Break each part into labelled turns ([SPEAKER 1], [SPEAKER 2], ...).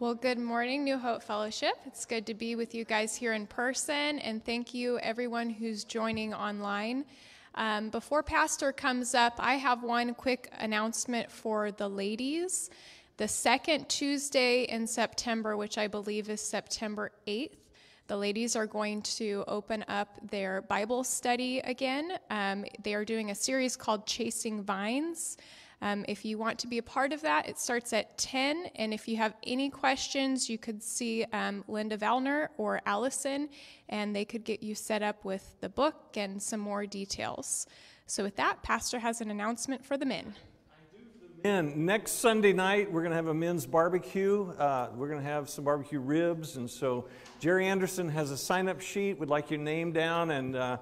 [SPEAKER 1] Well, good morning, New Hope Fellowship. It's good to be with you guys here in person, and thank you, everyone who's joining online. Um, before Pastor comes up, I have one quick announcement for the ladies. The second Tuesday in September, which I believe is September 8th, the ladies are going to open up their Bible study again. Um, they are doing a series called Chasing Vines. Um, if you want to be a part of that, it starts at 10. And if you have any questions, you could see um, Linda Valner or Allison, and they could get you set up with the book and some more details. So, with that, Pastor has an announcement for the men.
[SPEAKER 2] Men, next Sunday night, we're going to have a men's barbecue. Uh, we're going to have some barbecue ribs. And so, Jerry Anderson has a sign up sheet. We'd like your name down and uh,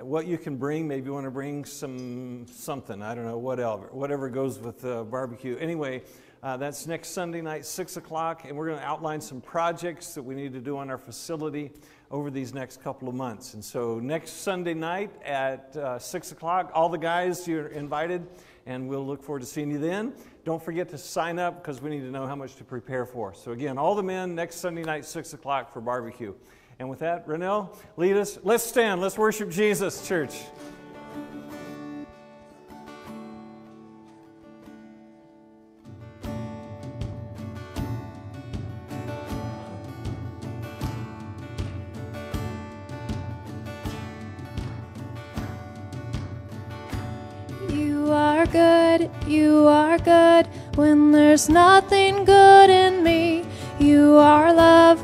[SPEAKER 2] what you can bring. Maybe you want to bring some something. I don't know, whatever, whatever goes with the barbecue. Anyway, uh, that's next Sunday night, 6 o'clock, and we're going to outline some projects that we need to do on our facility over these next couple of months. And so, next Sunday night at uh, 6 o'clock, all the guys, you're invited, and we'll look forward to seeing you then. Don't forget to sign up because we need to know how much to prepare for. So, again, all the men, next Sunday night, 6 o'clock for barbecue. And with that, Renell, lead us. Let's stand. Let's worship Jesus, church.
[SPEAKER 3] You are good, you are good when there's nothing good in me. You are love,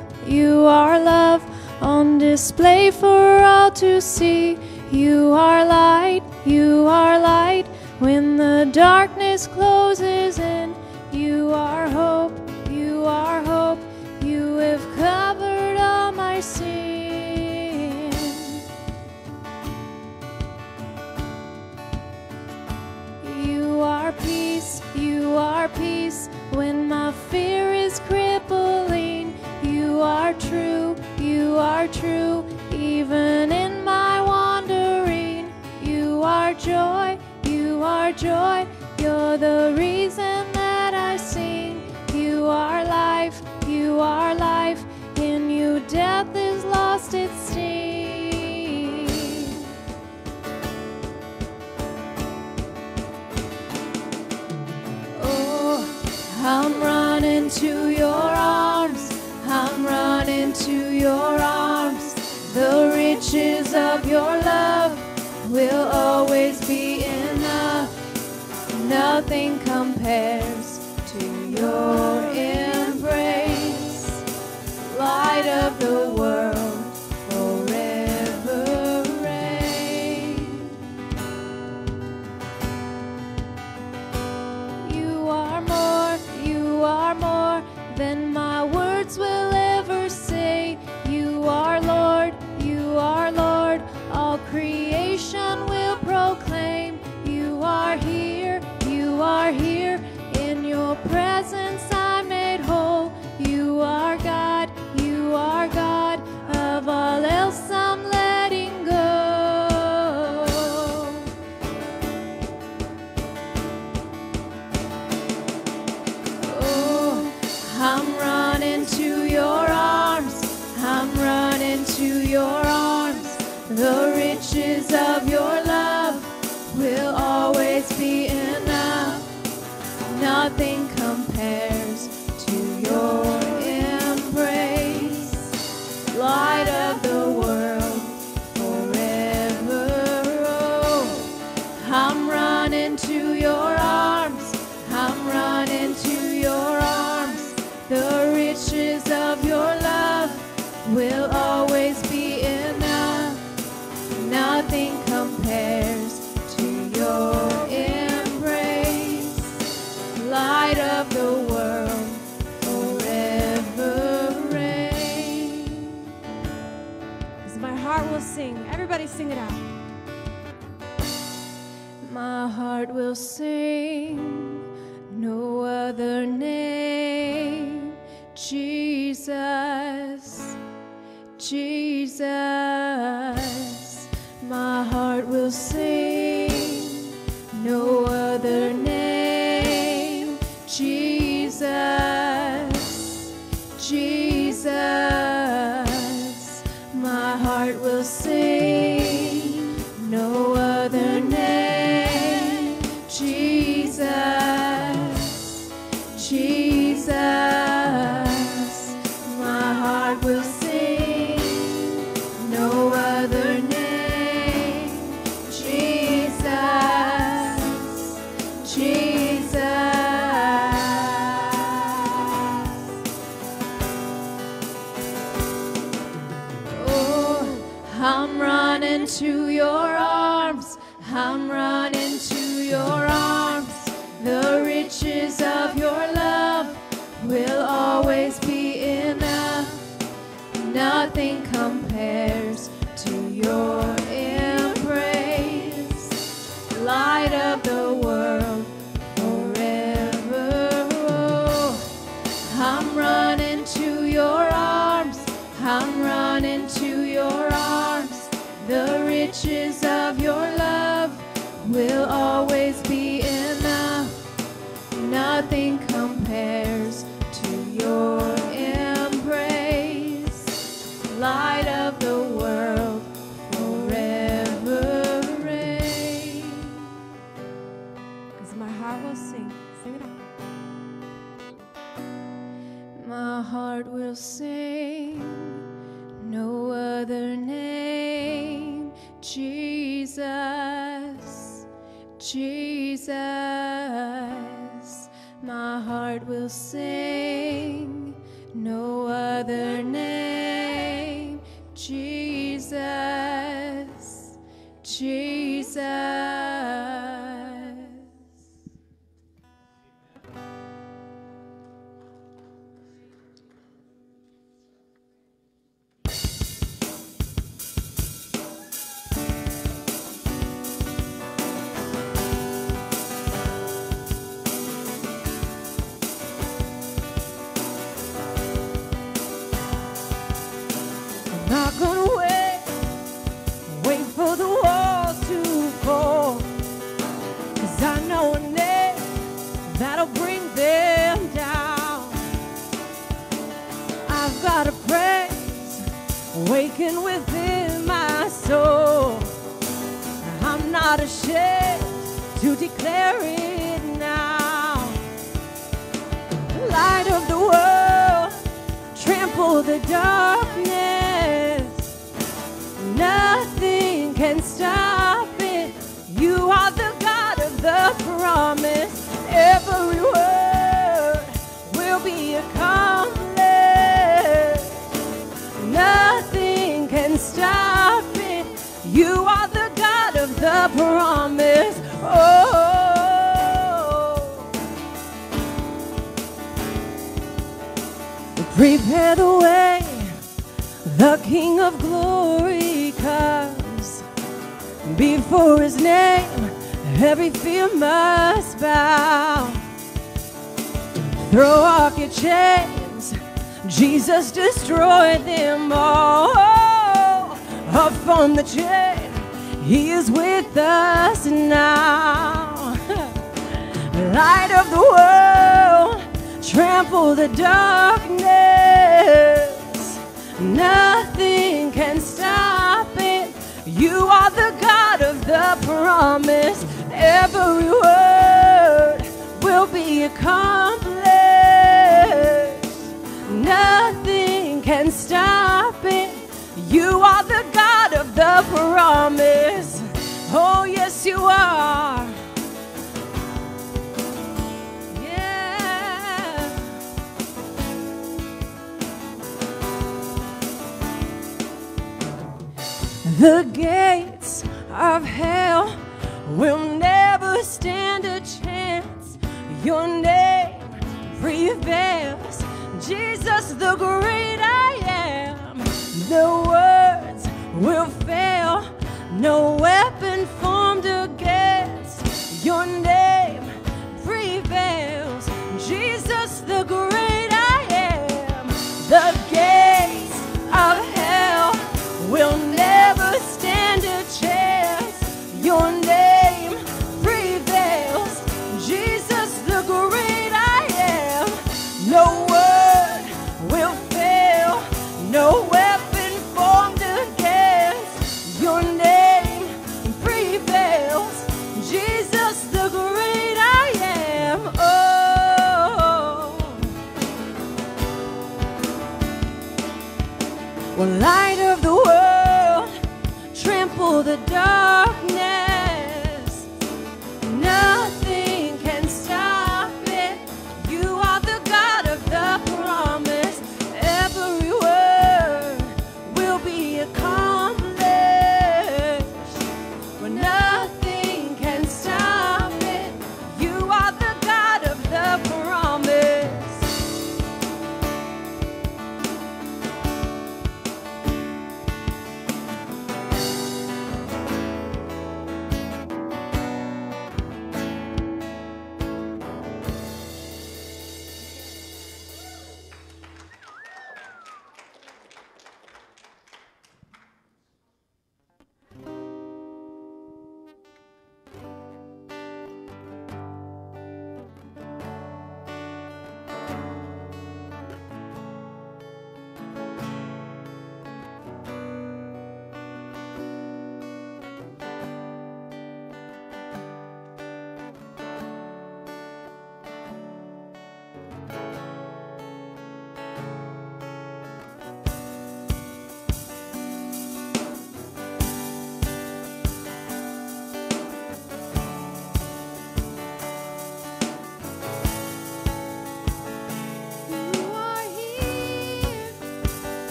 [SPEAKER 3] display for all to see. You are light, you are light when the darkness closes in. You are hope, you are hope. You have covered all my sin. You are peace, you are peace when my fear is crippling. You are true, you are true, even in my wandering. You are joy, you are joy, you're the reason that I sing. You are life, you are life, in you death is lost its sting. Oh, I'm running to your arms. Your arms. The riches of your love will always be enough. Nothing compares to your embrace. Light of the world,
[SPEAKER 4] heart
[SPEAKER 3] Jesus, Jesus. My heart will sing no other name,
[SPEAKER 4] now. Light of the world, trample the darkness. Nothing can stop it. You are the God of the promise. Every word will be accomplished. Nothing can stop it. You are the God of the promise. Prepare the way, the King of glory comes. Before his name, every fear must bow. Throw off your chains, Jesus destroyed them all. Up from the chain, he is with us now. Light of the world, trample the darkness. Nothing can stop it. You are the God of the promise. Every word will be accomplished. Nothing can stop The gates of hell will never stand a chance. Your name prevails. Jesus, the great I am. The words will fail. No weapon formed against your name prevails. Jesus, the great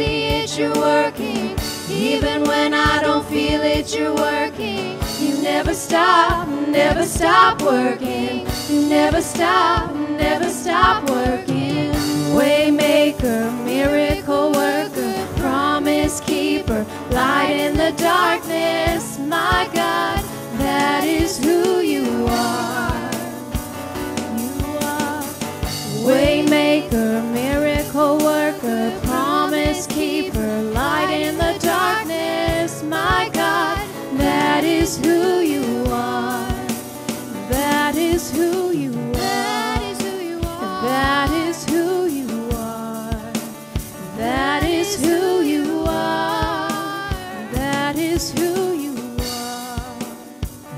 [SPEAKER 4] see it, you're working. Even when I don't feel it, you're working. You never stop, never stop working. You never stop, never stop working. Waymaker, miracle worker, promise keeper, light in the darkness, my God, that is who you are. You are waymaker, who you are. That is who you are.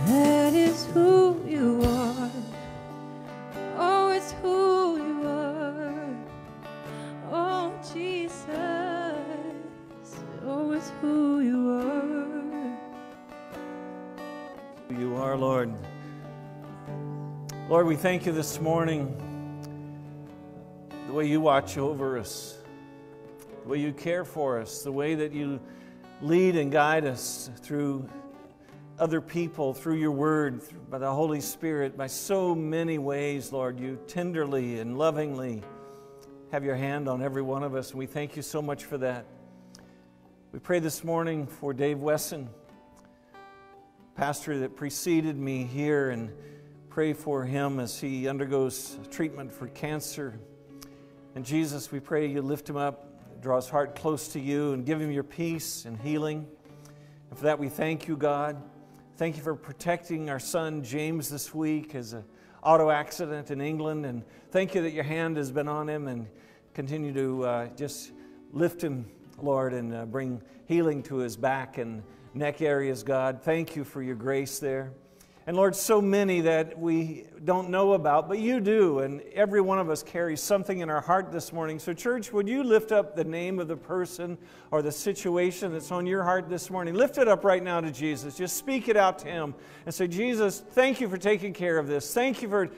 [SPEAKER 3] That is who you are.
[SPEAKER 4] Oh, it's who you are. Oh, Jesus. Oh, it's who you are.
[SPEAKER 2] You are, Lord. Lord, we thank you this morning the way you watch over us, way you care for us, the way that you lead and guide us through other people, through your word, by the Holy Spirit, by so many ways, Lord. You tenderly and lovingly have your hand on every one of us, and we thank you so much for that. We pray this morning for Dave Wesson pastor that preceded me here and pray for him as he undergoes treatment for cancer. And Jesus, we pray you lift him up, draw his heart close to you, and give him your peace and healing. And for that, we thank you, God. Thank you for protecting our son James this week as an auto accident in England. And thank you that your hand has been on him and continue to uh, just lift him, Lord, and uh, bring healing to his back and neck areas, God. Thank you for your grace there. And Lord, so many that we don't know about, but you do. And every one of us carries something in our heart this morning. So, church, would you lift up the name of the person or the situation that's on your heart this morning? Lift it up right now to Jesus. Just speak it out to Him and say, Jesus, thank you for taking care of this. Thank you for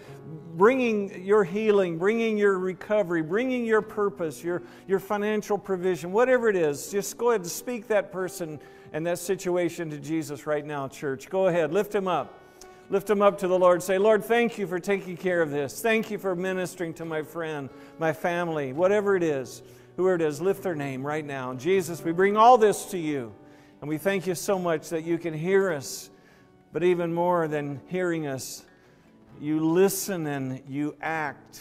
[SPEAKER 2] bringing your healing, bringing your recovery, bringing your purpose, your, your financial provision, whatever it is. Just go ahead and speak that person and that situation to Jesus right now, church. Go ahead, lift him up. Lift them up to the Lord. Say, Lord, thank you for taking care of this. Thank you for ministering to my friend, my family, whatever it is, whoever it is, lift their name right now. Jesus, we bring all this to you. And we thank you so much that you can hear us, but even more than hearing us, you listen and you act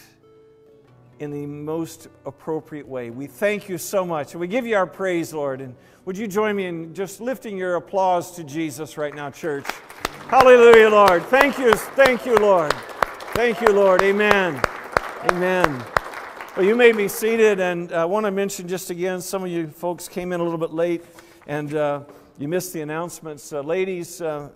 [SPEAKER 2] in the most appropriate way. We thank you so much. And we give you our praise, Lord. And would you join me in just lifting your applause to Jesus right now, church? Hallelujah, Lord. Thank you. Thank you, Lord. Thank you, Lord. Amen. Amen. Well, you may be seated, and I want to mention just again some of you folks came in a little bit late and uh, you missed the announcements. Uh, ladies, uh,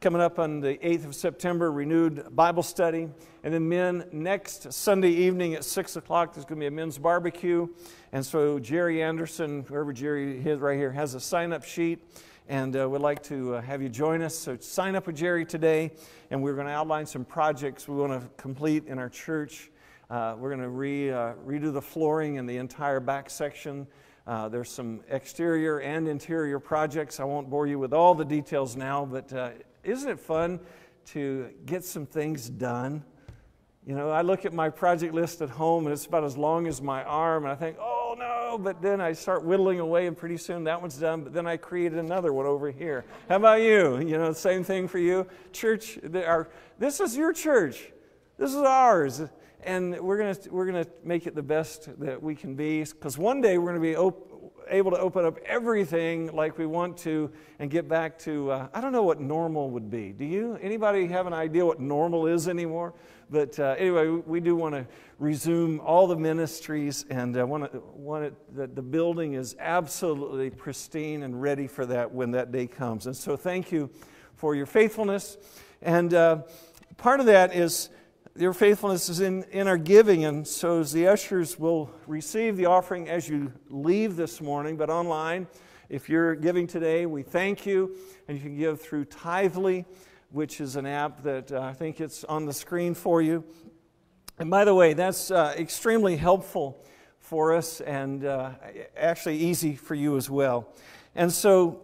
[SPEAKER 2] coming up on the 8th of September, renewed Bible study. And then men, next Sunday evening at 6 o'clock, there's going to be a men's barbecue. And so Jerry Anderson, whoever Jerry is right here, has a sign up sheet and uh, we'd like to uh, have you join us. So sign up with Jerry today, and we're going to outline some projects we want to complete in our church. Uh, we're going to re, uh, redo the flooring in the entire back section. Uh, there's some exterior and interior projects. I won't bore you with all the details now, but uh, isn't it fun to get some things done? You know, I look at my project list at home and it's about as long as my arm, and I think, oh Oh, no, but then I start whittling away, and pretty soon that one's done, but then I created another one over here. How about you? You know, same thing for you. Church, this is your church, this is ours. And we're going to we're gonna make it the best that we can be because one day we're going to be op- able to open up everything like we want to and get back to uh, i don't know what normal would be. Do you? Anybody have an idea what normal is anymore? But uh, anyway we do want to resume all the ministries and uh, want, to, that the building is absolutely pristine and ready for that when that day comes. And so thank you for your faithfulness. And uh, part of that is your faithfulness is in, in our giving. And so, as the ushers will receive the offering as you leave this morning, but online, if you're giving today, we thank you. And you can give through Tithely, which is an app that uh, I think it's on the screen for you. And by the way, that's uh, extremely helpful for us and uh, actually easy for you as well. And so,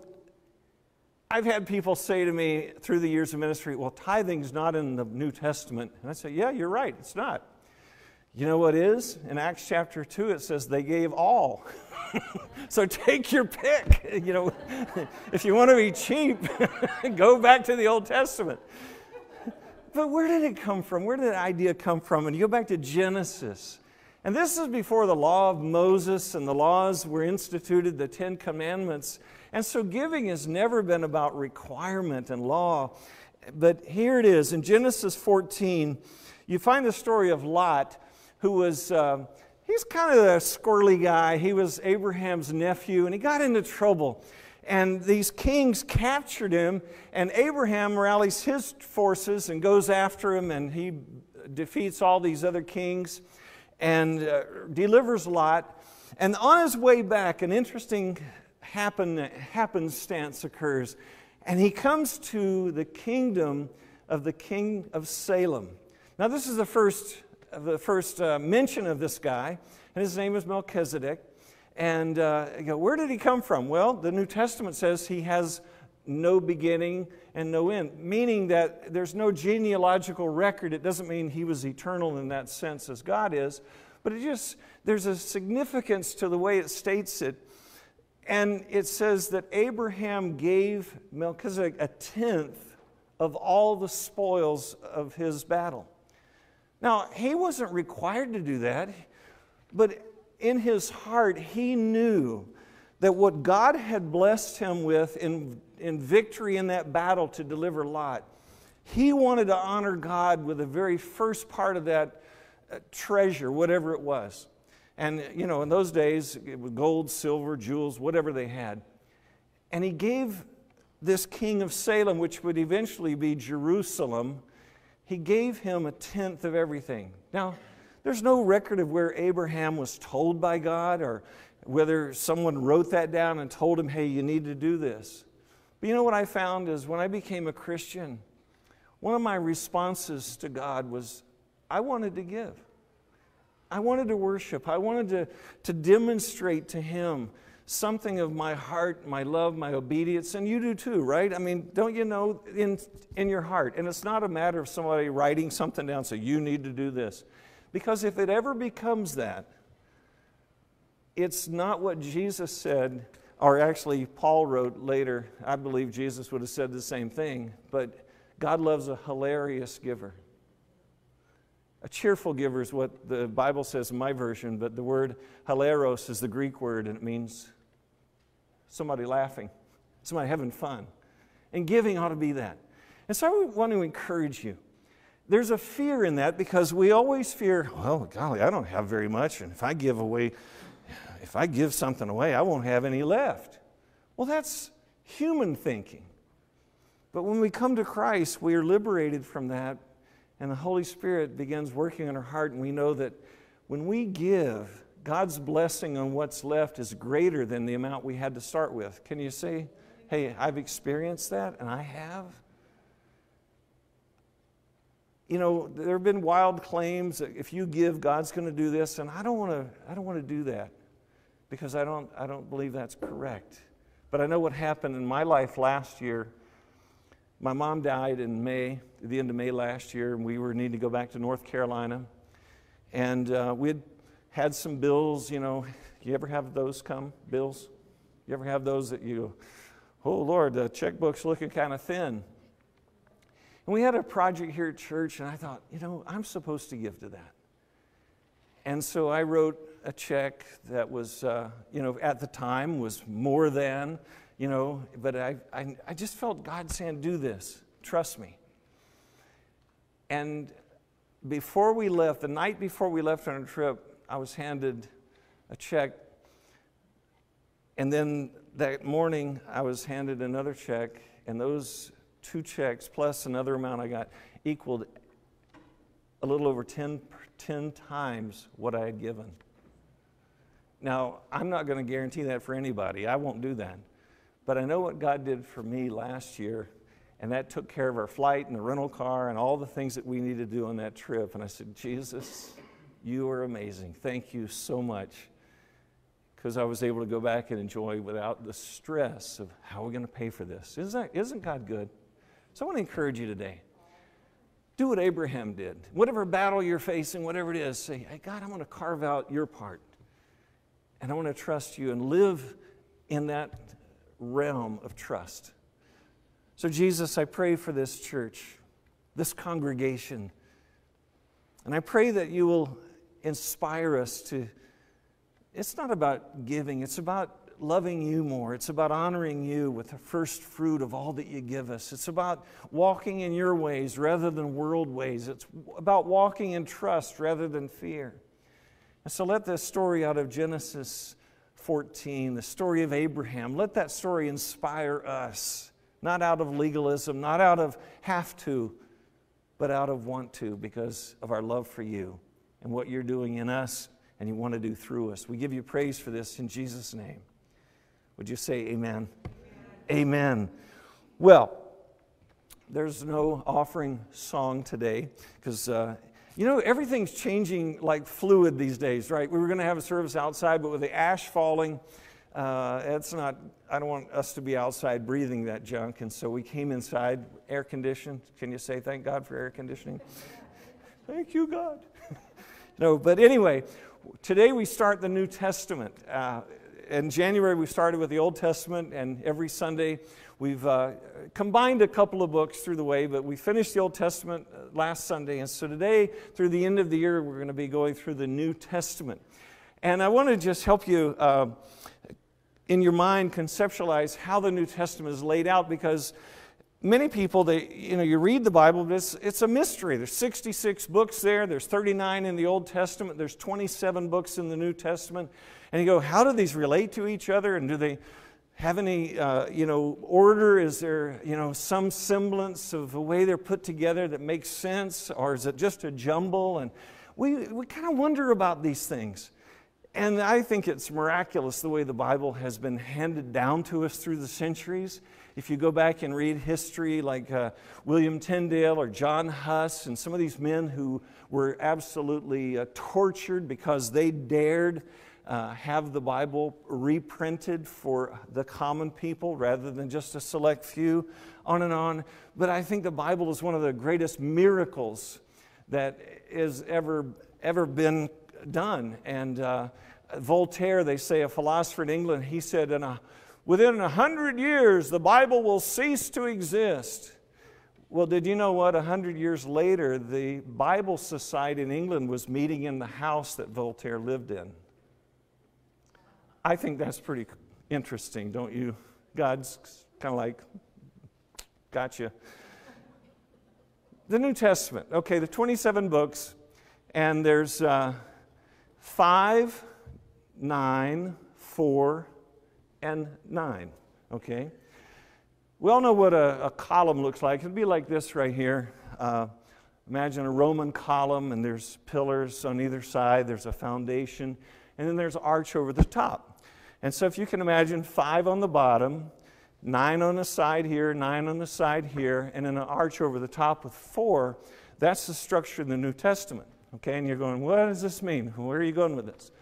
[SPEAKER 2] I've had people say to me through the years of ministry, well, tithing's not in the New Testament. And I say, yeah, you're right, it's not. You know what is? In Acts chapter 2, it says they gave all. so take your pick. You know, if you want to be cheap, go back to the Old Testament. But where did it come from? Where did that idea come from? And you go back to Genesis. And this is before the law of Moses and the laws were instituted, the Ten Commandments. And so giving has never been about requirement and law. But here it is in Genesis 14, you find the story of Lot, who was. Uh, he's kind of a squirrely guy. He was Abraham's nephew, and he got into trouble. And these kings captured him, and Abraham rallies his forces and goes after him, and he defeats all these other kings and uh, delivers Lot. And on his way back, an interesting happen, happenstance occurs. And he comes to the kingdom of the king of Salem. Now, this is the first, the first uh, mention of this guy, and his name is Melchizedek. And uh, you know, where did he come from? Well, the New Testament says he has no beginning and no end, meaning that there's no genealogical record. It doesn't mean he was eternal in that sense as God is, but it just, there's a significance to the way it states it and it says that Abraham gave Melchizedek a tenth of all the spoils of his battle. Now, he wasn't required to do that, but in his heart, he knew that what God had blessed him with in, in victory in that battle to deliver Lot, he wanted to honor God with the very first part of that uh, treasure, whatever it was. And, you know, in those days, it was gold, silver, jewels, whatever they had. And he gave this king of Salem, which would eventually be Jerusalem, he gave him a tenth of everything. Now, there's no record of where Abraham was told by God or whether someone wrote that down and told him, hey, you need to do this. But you know what I found is when I became a Christian, one of my responses to God was, I wanted to give. I wanted to worship. I wanted to, to demonstrate to Him something of my heart, my love, my obedience, and you do too, right? I mean, don't you know in, in your heart? And it's not a matter of somebody writing something down, so you need to do this. Because if it ever becomes that, it's not what Jesus said, or actually, Paul wrote later. I believe Jesus would have said the same thing, but God loves a hilarious giver. A cheerful giver is what the Bible says in my version, but the word hilaros is the Greek word, and it means somebody laughing, somebody having fun. And giving ought to be that. And so I want to encourage you. There's a fear in that because we always fear, well, golly, I don't have very much, and if I give away, if I give something away, I won't have any left. Well, that's human thinking. But when we come to Christ, we are liberated from that, and the Holy Spirit begins working in our heart, and we know that when we give, God's blessing on what's left is greater than the amount we had to start with. Can you say, hey, I've experienced that, and I have? You know, there have been wild claims that if you give, God's going to do this, and I don't want to. I don't want to do that because I don't. I don't believe that's correct. But I know what happened in my life last year. My mom died in May, the end of May last year, and we were needing to go back to North Carolina. And uh, we had had some bills, you know. You ever have those come, bills? You ever have those that you, oh Lord, the checkbook's looking kind of thin. And we had a project here at church, and I thought, you know, I'm supposed to give to that. And so I wrote a check that was, uh, you know, at the time was more than, you know, but I, I, I just felt God saying, do this, trust me. And before we left, the night before we left on our trip, I was handed a check. And then that morning, I was handed another check, and those two checks plus another amount I got equaled a little over 10 10 times what I had given. Now, I'm not going to guarantee that for anybody. I won't do that. But I know what God did for me last year, and that took care of our flight and the rental car and all the things that we needed to do on that trip. And I said, Jesus, you are amazing. Thank you so much. Because I was able to go back and enjoy without the stress of how are we're going to pay for this. Isn't, that, isn't God good? So I want to encourage you today do what Abraham did. Whatever battle you're facing, whatever it is, say, hey, God, I'm going to carve out your part. And I want to trust you and live in that realm of trust. So, Jesus, I pray for this church, this congregation. And I pray that you will inspire us to, it's not about giving, it's about loving you more. It's about honoring you with the first fruit of all that you give us. It's about walking in your ways rather than world ways. It's about walking in trust rather than fear. And so let this story out of Genesis 14, the story of Abraham, let that story inspire us, not out of legalism, not out of have to, but out of want to because of our love for you and what you're doing in us and you want to do through us. We give you praise for this in Jesus' name. Would you say amen? Amen. amen. Well, there's no offering song today because, uh, you know, everything's changing like fluid these days, right? We were going to have a service outside, but with the ash falling, uh, it's not, I don't want us to be outside breathing that junk. And so we came inside, air conditioned. Can you say thank God for air conditioning? thank you, God. no, but anyway, today we start the New Testament. Uh, in January, we started with the Old Testament, and every Sunday we've uh, combined a couple of books through the way, but we finished the Old Testament uh, last Sunday. And so today, through the end of the year, we're going to be going through the New Testament. And I want to just help you uh, in your mind conceptualize how the New Testament is laid out because many people they you know you read the bible but it's, it's a mystery there's 66 books there there's 39 in the old testament there's 27 books in the new testament and you go, how do these relate to each other? And do they have any, uh, you know, order? Is there, you know, some semblance of the way they're put together that makes sense? Or is it just a jumble? And we, we kind of wonder about these things. And I think it's miraculous the way the Bible has been handed down to us through the centuries. If you go back and read history like uh, William Tyndale or John Huss and some of these men who were absolutely uh, tortured because they dared uh, have the Bible reprinted for the common people rather than just a select few, on and on. But I think the Bible is one of the greatest miracles that has ever, ever been done. And uh, Voltaire, they say, a philosopher in England, he said, in a, within a hundred years, the Bible will cease to exist. Well, did you know what? A hundred years later, the Bible Society in England was meeting in the house that Voltaire lived in. I think that's pretty interesting, don't you? God's kind of like, gotcha. the New Testament. Okay, the 27 books, and there's uh, five, nine, four, and nine. Okay? We all know what a, a column looks like. It'd be like this right here. Uh, imagine a Roman column, and there's pillars on either side, there's a foundation, and then there's an arch over the top. And so, if you can imagine five on the bottom, nine on the side here, nine on the side here, and then an arch over the top with four, that's the structure in the New Testament. Okay, and you're going, what does this mean? Where are you going with this?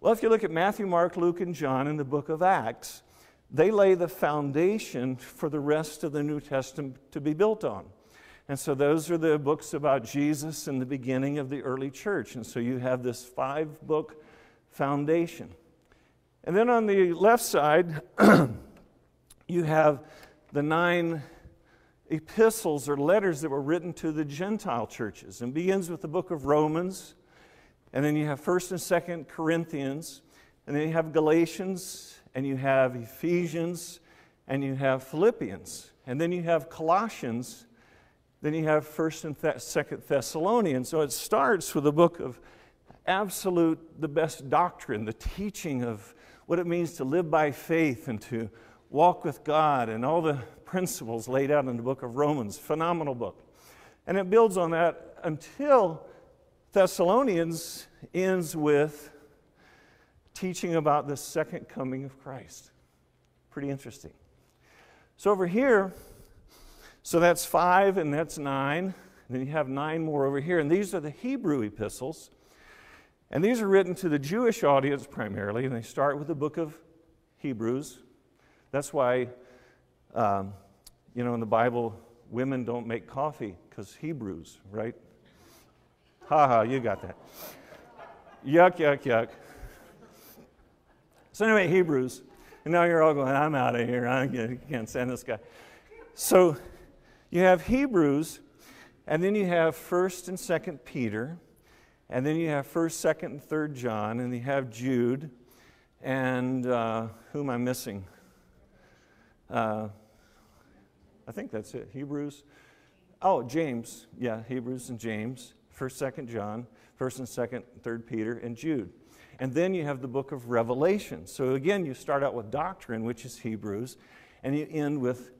[SPEAKER 2] Well, if you look at Matthew, Mark, Luke, and John in the book of Acts, they lay the foundation for the rest of the New Testament to be built on. And so those are the books about Jesus and the beginning of the early church. And so you have this five book foundation. And then on the left side, you have the nine epistles or letters that were written to the Gentile churches and begins with the book of Romans. And then you have 1st and 2nd Corinthians. And then you have Galatians and you have Ephesians, and you have Philippians, and then you have Colossians, then you have 1st and 2nd Thessalonians. So it starts with a book of absolute, the best doctrine, the teaching of what it means to live by faith and to walk with God, and all the principles laid out in the book of Romans. Phenomenal book. And it builds on that until Thessalonians ends with teaching about the second coming of Christ. Pretty interesting. So over here, so that's five and that's nine. And then you have nine more over here. And these are the Hebrew epistles. And these are written to the Jewish audience primarily. And they start with the book of Hebrews. That's why, um, you know, in the Bible, women don't make coffee because Hebrews, right? Ha ha, you got that. yuck, yuck, yuck. So, anyway, Hebrews. And now you're all going, I'm out of here. I can't stand this guy. So, you have Hebrews, and then you have 1st and 2nd Peter, and then you have 1st, 2nd, and 3rd John, and you have Jude, and uh, who am I missing? Uh, I think that's it. Hebrews. Oh, James. Yeah, Hebrews and James. 1st, 2nd John, 1st and 2nd, 3rd Peter, and Jude. And then you have the book of Revelation. So again, you start out with doctrine, which is Hebrews, and you end with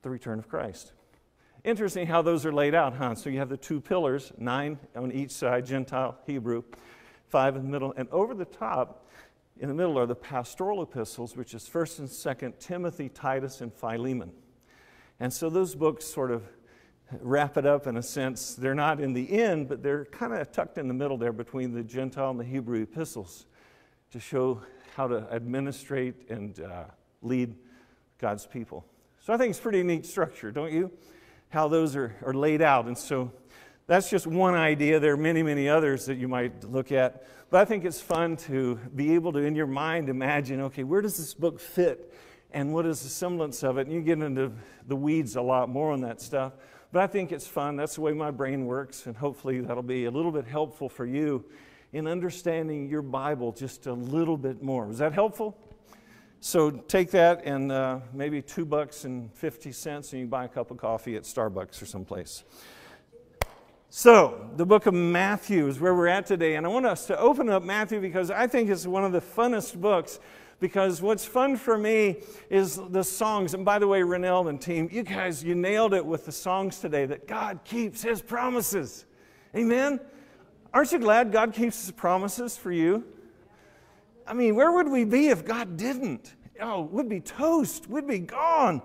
[SPEAKER 2] the return of Christ. Interesting how those are laid out, huh? So you have the two pillars, nine on each side, Gentile, Hebrew, five in the middle, and over the top, in the middle are the pastoral epistles, which is 1st and 2nd Timothy, Titus, and Philemon. And so those books sort of wrap it up in a sense. They're not in the end, but they're kind of tucked in the middle there between the Gentile and the Hebrew epistles to show how to administrate and uh, lead God's people. So I think it's pretty neat structure, don't you? How those are, are laid out. And so that's just one idea. There are many, many others that you might look at. But I think it's fun to be able to, in your mind, imagine okay, where does this book fit? And what is the semblance of it? And you get into the weeds a lot more on that stuff. But I think it's fun. That's the way my brain works, and hopefully that'll be a little bit helpful for you in understanding your Bible just a little bit more. Was that helpful? So take that and uh, maybe two bucks and 50 cents, and you buy a cup of coffee at Starbucks or someplace. So, the book of Matthew is where we're at today, and I want us to open up Matthew because I think it's one of the funnest books because what's fun for me is the songs. And by the way, Renell and team, you guys, you nailed it with the songs today that God keeps his promises. Amen? Aren't you glad God keeps his promises for you? I mean, where would we be if God didn't? Oh, we'd be toast. We'd be gone.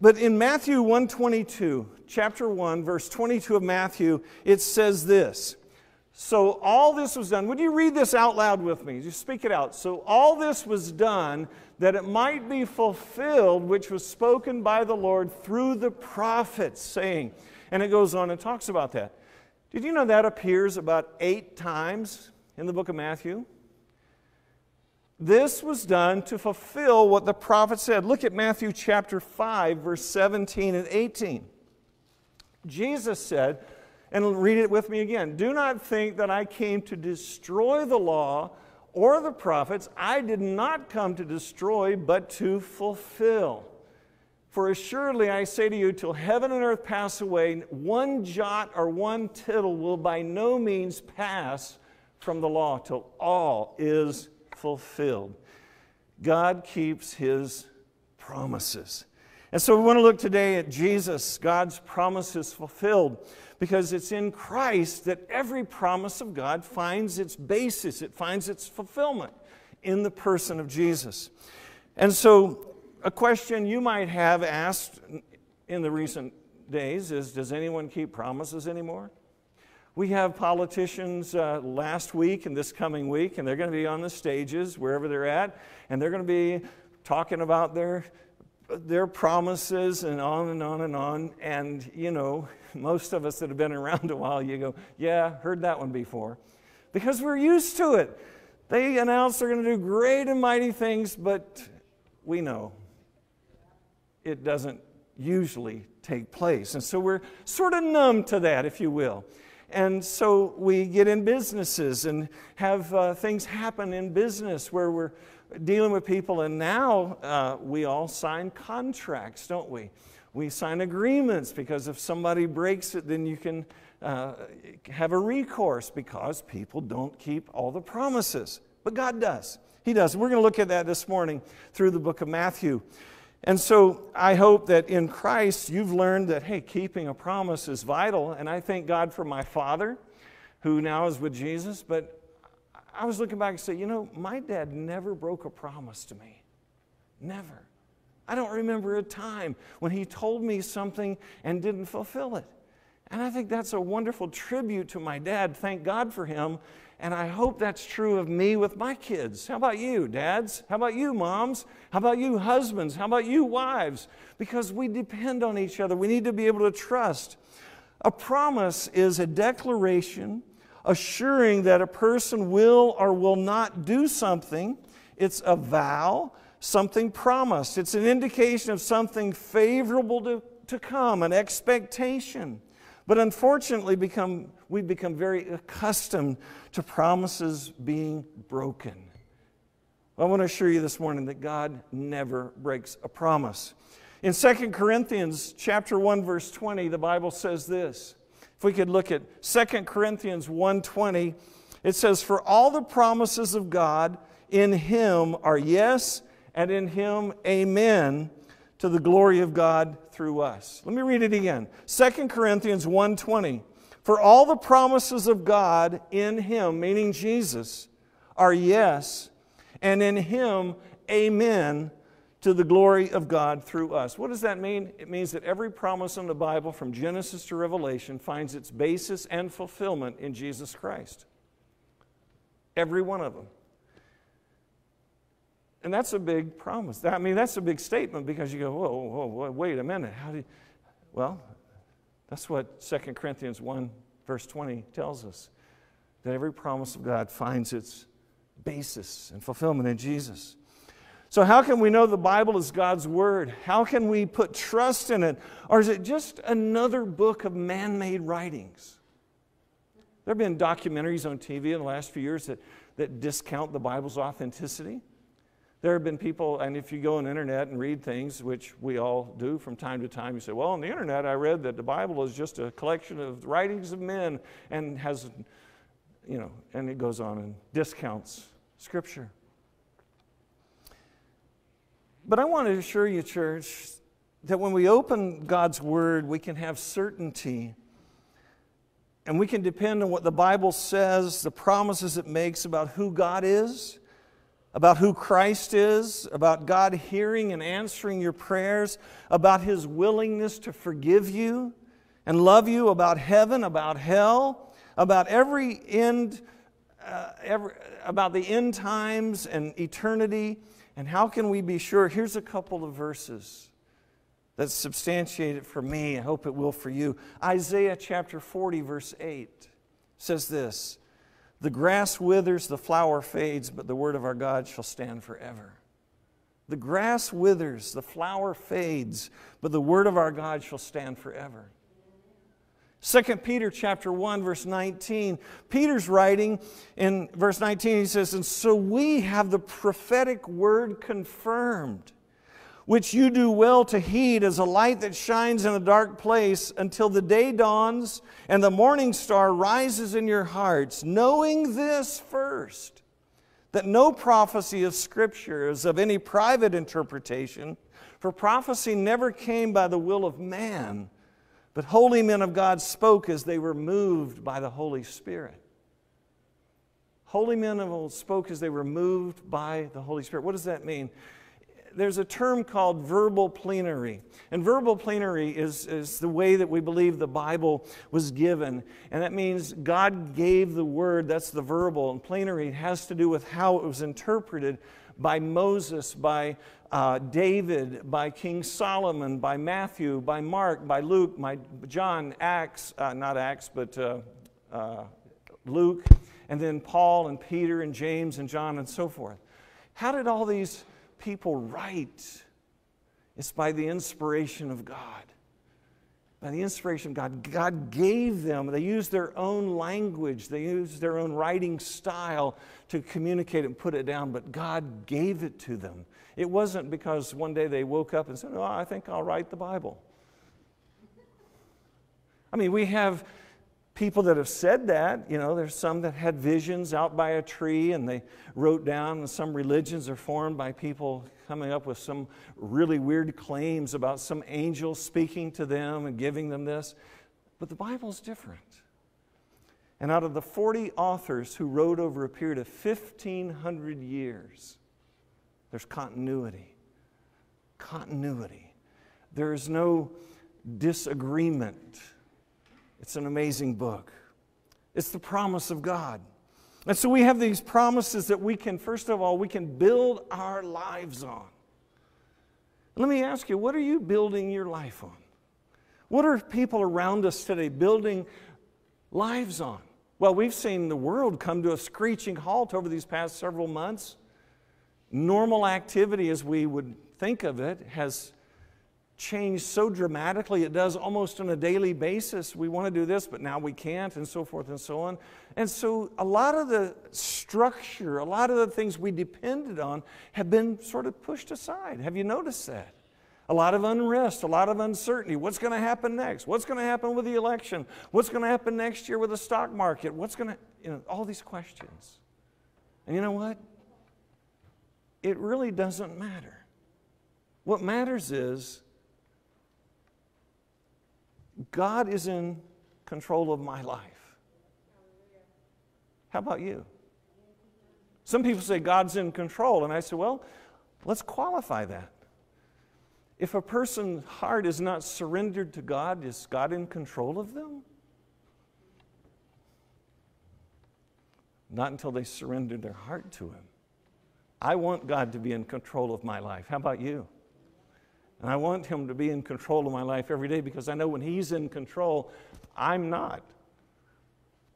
[SPEAKER 2] But in Matthew 122, chapter 1, verse 22 of Matthew, it says this so all this was done. Would you read this out loud with me? Just speak it out. So all this was done that it might be fulfilled, which was spoken by the Lord through the prophets, saying, and it goes on and talks about that. Did you know that appears about eight times in the book of Matthew? This was done to fulfill what the prophet said. Look at Matthew chapter 5, verse 17 and 18. Jesus said, and read it with me again. Do not think that I came to destroy the law or the prophets. I did not come to destroy, but to fulfill. For assuredly I say to you, till heaven and earth pass away, one jot or one tittle will by no means pass from the law till all is fulfilled. God keeps his promises. And so we want to look today at Jesus, God's promises fulfilled, because it's in Christ that every promise of God finds its basis, it finds its fulfillment in the person of Jesus. And so, a question you might have asked in the recent days is Does anyone keep promises anymore? We have politicians uh, last week and this coming week, and they're going to be on the stages wherever they're at, and they're going to be talking about their their promises and on and on and on. And, you know, most of us that have been around a while, you go, yeah, heard that one before. Because we're used to it. They announce they're going to do great and mighty things, but we know it doesn't usually take place. And so we're sort of numb to that, if you will. And so we get in businesses and have uh, things happen in business where we're dealing with people, and now uh, we all sign contracts, don't we? We sign agreements because if somebody breaks it, then you can uh, have a recourse because people don't keep all the promises. But God does. He does. We're going to look at that this morning through the book of Matthew. And so I hope that in Christ you've learned that, hey, keeping a promise is vital. And I thank God for my father, who now is with Jesus. But I was looking back and say, you know, my dad never broke a promise to me. Never. I don't remember a time when he told me something and didn't fulfill it. And I think that's a wonderful tribute to my dad. Thank God for him. And I hope that's true of me with my kids. How about you, dads? How about you, moms? How about you, husbands? How about you, wives? Because we depend on each other. We need to be able to trust. A promise is a declaration assuring that a person will or will not do something. It's a vow, something promised. It's an indication of something favorable to, to come, an expectation. But unfortunately, become, we've become very accustomed to promises being broken. I want to assure you this morning that God never breaks a promise. In 2 Corinthians chapter 1 verse 20, the Bible says this. If we could look at 2 Corinthians 1:20, it says, For all the promises of God in him are yes, and in him amen to the glory of God through us. Let me read it again. 2 Corinthians 1:20. For all the promises of God in him, meaning Jesus, are yes, and in him amen to the glory of God through us. What does that mean? It means that every promise in the Bible, from Genesis to Revelation, finds its basis and fulfillment in Jesus Christ. Every one of them. And that's a big promise. I mean, that's a big statement because you go, whoa, whoa, whoa wait a minute. How do you? Well, that's what 2 Corinthians 1, verse 20 tells us that every promise of God finds its basis and fulfillment in Jesus. So, how can we know the Bible is God's Word? How can we put trust in it? Or is it just another book of man made writings? There have been documentaries on TV in the last few years that, that discount the Bible's authenticity. There have been people, and if you go on the internet and read things, which we all do from time to time, you say, Well, on the internet, I read that the Bible is just a collection of writings of men and has, you know, and it goes on and discounts Scripture. But I want to assure you, church, that when we open God's Word, we can have certainty and we can depend on what the Bible says, the promises it makes about who God is, about who Christ is, about God hearing and answering your prayers, about His willingness to forgive you and love you, about heaven, about hell, about every end, uh, every, about the end times and eternity. And how can we be sure? Here's a couple of verses that substantiate it for me. I hope it will for you. Isaiah chapter 40, verse 8 says this The grass withers, the flower fades, but the word of our God shall stand forever. The grass withers, the flower fades, but the word of our God shall stand forever. 2 Peter chapter 1 verse 19. Peter's writing in verse 19 he says, "And so we have the prophetic word confirmed. which you do well to heed as a light that shines in a dark place until the day dawns and the morning star rises in your hearts, knowing this first, that no prophecy of Scripture is of any private interpretation, for prophecy never came by the will of man, but holy men of God spoke as they were moved by the Holy Spirit. Holy men of old spoke as they were moved by the Holy Spirit. What does that mean? there's a term called verbal plenary. And verbal plenary is, is the way that we believe the Bible was given. And that means God gave the word, that's the verbal. And plenary has to do with how it was interpreted by Moses, by uh, David, by King Solomon, by Matthew, by Mark, by Luke, by John, Acts, uh, not Acts, but uh, uh Luke, and then Paul and Peter and James and John and so forth. How did all these people write, it's by the inspiration of God. By the inspiration of God, God gave them, they used their own language, they used their own writing style to communicate and put it down, but God gave it to them. It wasn't because one day they woke up and said, Oh, I think I'll write the Bible. I mean, we have people that have said that. You know, there's some that had visions out by a tree and they wrote down, and some religions are formed by people coming up with some really weird claims about some angel speaking to them and giving them this. But the Bible's different. And out of the 40 authors who wrote over a period of 1,500 years, there's continuity. Continuity. There is no disagreement it's an amazing book. It's the promise of God. And so we have these promises that we can, first of all, we can build our lives on. Let me ask you, what are you building your life on? What are people around us today building lives on? Well, we've seen the world come to a screeching halt over these past several months. Normal activity, as we would think of it, has changed so dramatically. It does almost on a daily basis. We want to do this, but now we can't, and so forth and so on. And so, a lot of the structure, a lot of the things we depended on have been sort of pushed aside. Have you noticed that? A lot of unrest, a lot of uncertainty. What's going to happen next? What's going to happen with the election? What's going to happen next year with the stock market? What's going to, you know, all these questions. And you know what? It really doesn't matter. What matters is God is in control of my life. How about you? Some people say God's in control, and I say, well, let's qualify that. If a person's heart is not surrendered to God, is God in control of them? Not until they surrender their heart to Him. I want God to be in control of my life. How about you? And I want Him to be in control of my life every day because I know when He's in control, I'm not.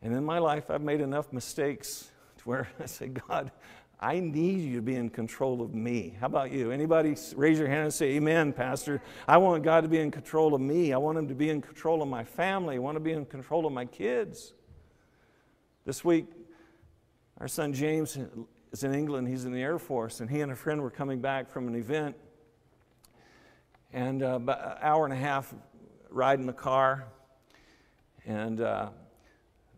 [SPEAKER 2] And in my life, I've made enough mistakes to where I say, God, I need you to be in control of me. How about you? Anybody raise your hand and say, Amen, Pastor? I want God to be in control of me. I want Him to be in control of my family. I want to be in control of my kids. This week, our son James is in England. He's in the Air Force, and he and a friend were coming back from an event and uh, about an hour and a half ride in the car. And uh,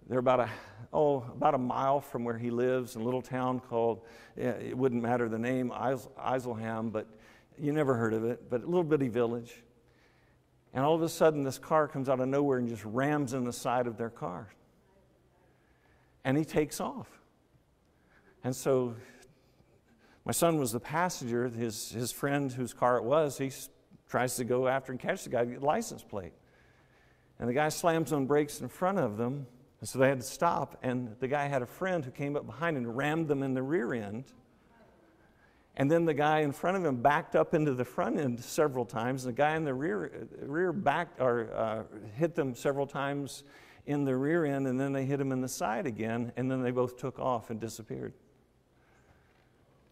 [SPEAKER 2] they're about a, oh, about a mile from where he lives in a little town called, it wouldn't matter the name, Isleham, but you never heard of it, but a little bitty village. And all of a sudden, this car comes out of nowhere and just rams in the side of their car. And he takes off. And so my son was the passenger. His, his friend, whose car it was, he tries to go after and catch the guy, get the license plate. And the guy slams on brakes in front of them, and so they had to stop. And the guy had a friend who came up behind and rammed them in the rear end. And then the guy in front of him backed up into the front end several times. And the guy in the rear, rear back, or uh, hit them several times in the rear end, and then they hit him in the side again, and then they both took off and disappeared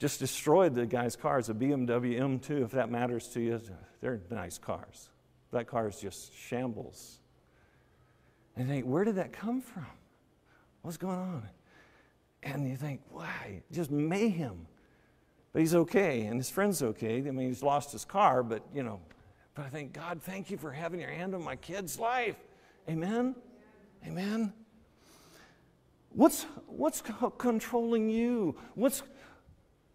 [SPEAKER 2] just destroyed the guy's cars, a BMW M2, if that matters to you. They're nice cars. That car is just shambles. And think, where did that come from? What's going on? And you think, why? Just mayhem. But he's okay, and his friend's okay. I mean, he's lost his car, but you know. But I think, God, thank you for having your hand on my kid's life. Amen? Amen? What's, what's controlling you? What's,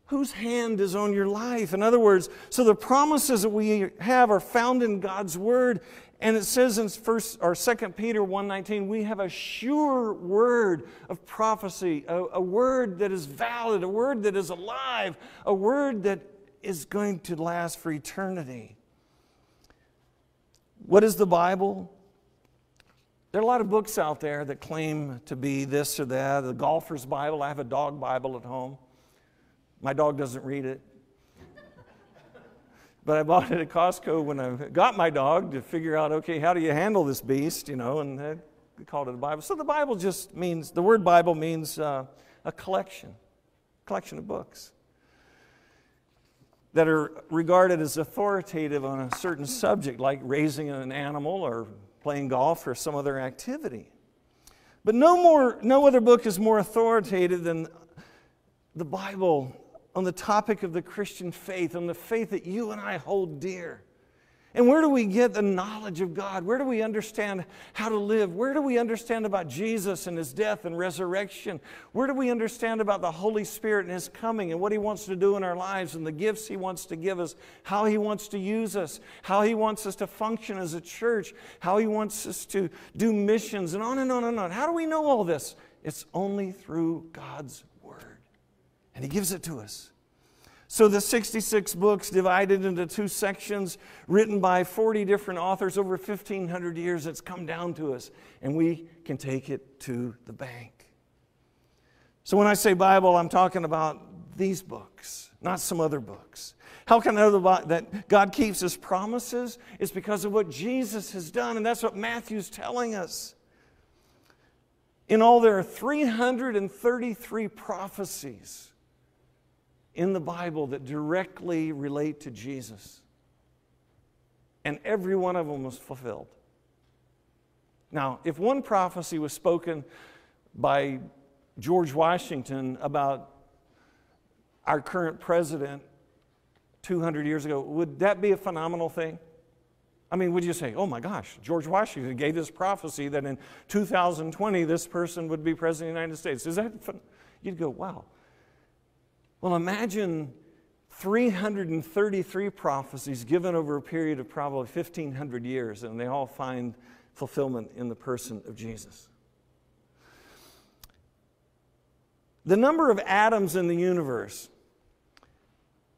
[SPEAKER 2] whose hand is on your life? In other words, so the promises that we have are found in God's word. And it says in first or second Peter 1:19, we have a sure word of prophecy, a, a word that is valid, a word that is alive, a word that is going to last for eternity. What is the Bible? There are a lot of books out there that claim to be this or that. The golfer's Bible, I have a dog Bible at home. My dog doesn't read it. but I bought it at Costco when I got my dog to figure out, okay, how do you handle this beast, you know, and I called it a Bible. So the Bible just means, the word Bible means uh, a collection, collection of books that are regarded as authoritative on a certain subject, like raising an animal or playing golf or some other activity. But no, more, no other book is more authoritative than the Bible on the topic of the Christian faith, on the faith that you and I hold dear. And where do we get the knowledge of God? Where do we understand how to live? Where do we understand about Jesus and his death and resurrection? Where do we understand about the Holy Spirit and his coming and what he wants to do in our lives and the gifts he wants to give us, how he wants to use us, how he wants us to function as a church, how he wants us to do missions, and on and on and on. How do we know all this? It's only through God's. And he gives it to us. So the 66 books divided into two sections, written by 40 different authors over 1,500 years, it's come down to us, and we can take it to the bank. So when I say Bible, I'm talking about these books, not some other books. How can I know that God keeps his promises? It's because of what Jesus has done, and that's what Matthew's telling us. In all, there are 333 prophecies in the Bible that directly relate to Jesus. And every one of them was fulfilled. Now, if one prophecy was spoken by George Washington about our current president 200 years ago, would that be a phenomenal thing? I mean, would you say, oh my gosh, George Washington gave this prophecy that in 2020 this person would be president of the United States? Is that, fun? you'd go, wow. Well, imagine 333 prophecies given over a period of probably 1,500 years, and they all find fulfillment in the person of Jesus. The number of atoms in the universe,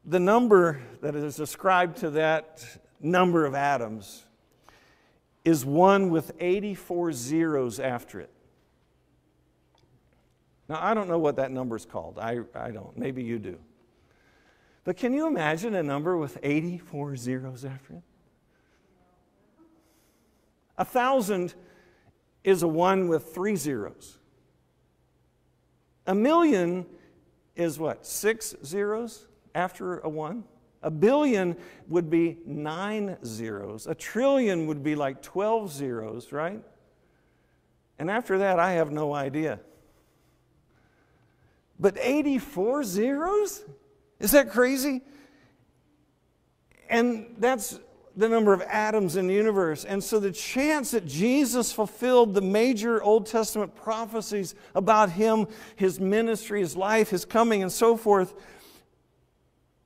[SPEAKER 2] the number that is ascribed to that number of atoms, is one with 84 zeros after it. Now, I don't know what that number is called. I, I don't. Maybe you do. But can you imagine a number with 84 zeros after it? A thousand is a one with three zeros. A million is what? Six zeros after a one? A billion would be nine zeros. A trillion would be like 12 zeros, right? And after that, I have no idea. But 84 zeros? Is that crazy? And that's the number of atoms in the universe. And so the chance that Jesus fulfilled the major Old Testament prophecies about him, his ministry, his life, his coming, and so forth,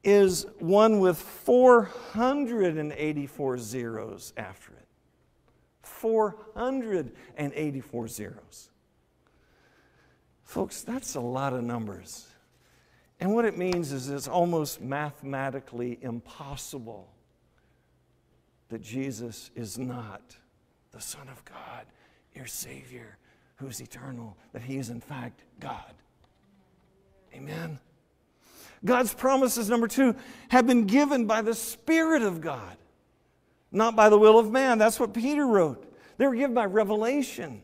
[SPEAKER 2] is one with 484 zeros after it. 484 zeros. Folks, that's a lot of numbers. And what it means is it's almost mathematically impossible that Jesus is not the Son of God, your Savior, who is eternal, that He is in fact God. Amen. God's promises, number two, have been given by the Spirit of God, not by the will of man. That's what Peter wrote. They were given by revelation.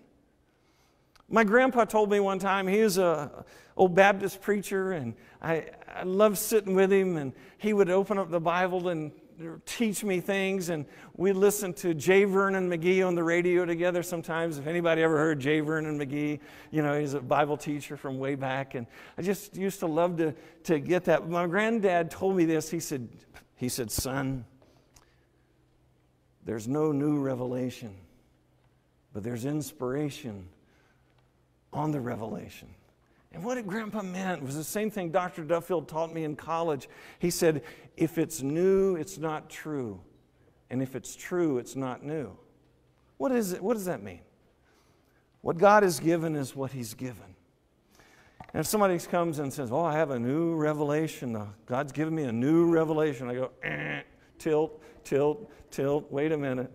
[SPEAKER 2] My grandpa told me one time, he was a old Baptist preacher, and I, I loved sitting with him, and he would open up the Bible and teach me things, and we'd listen to J. Vernon McGee on the radio together sometimes. If anybody ever heard J. Vernon McGee, you know, he's a Bible teacher from way back, and I just used to love to, to get that. My granddad told me this. He said, he said, son, there's no new revelation, but there's inspiration on the revelation. And what did Grandpa meant It was the same thing Dr. Duffield taught me in college. He said, if it's new, it's not true. And if it's true, it's not new. What, is it? what does that mean? What God has given is what He's given. And if somebody comes and says, Oh, I have a new revelation, God's given me a new revelation, I go, eh, tilt, tilt, tilt, wait a minute.